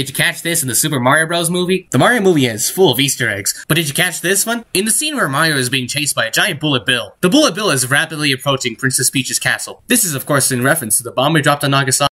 Did you catch this in the Super Mario Bros. movie? The Mario movie is full of Easter eggs, but did you catch this one? In the scene where Mario is being chased by a giant Bullet Bill, the Bullet Bill is rapidly approaching Princess Peach's castle. This is of course in reference to the bomb we dropped on Nagasaki.